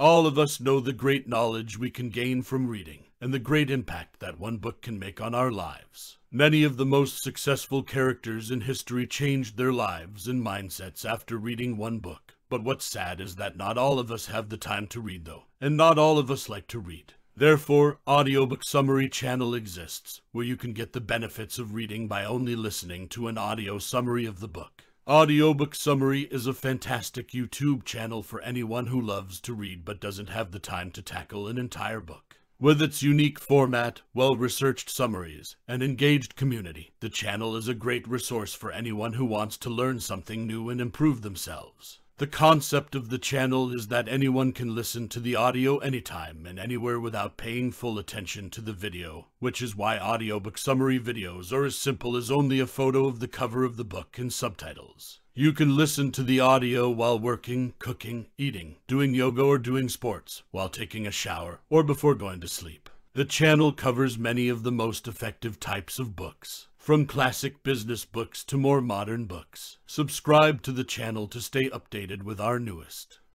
All of us know the great knowledge we can gain from reading and the great impact that one book can make on our lives. Many of the most successful characters in history changed their lives and mindsets after reading one book. But what's sad is that not all of us have the time to read, though, and not all of us like to read. Therefore, Audiobook Summary channel exists, where you can get the benefits of reading by only listening to an audio summary of the book. Audiobook Summary is a fantastic YouTube channel for anyone who loves to read but doesn't have the time to tackle an entire book. With its unique format, well-researched summaries, and engaged community, the channel is a great resource for anyone who wants to learn something new and improve themselves. The concept of the channel is that anyone can listen to the audio anytime and anywhere without paying full attention to the video, which is why audiobook summary videos are as simple as only a photo of the cover of the book and subtitles. You can listen to the audio while working, cooking, eating, doing yoga or doing sports, while taking a shower, or before going to sleep. The channel covers many of the most effective types of books, from classic business books to more modern books. Subscribe to the channel to stay updated with our newest.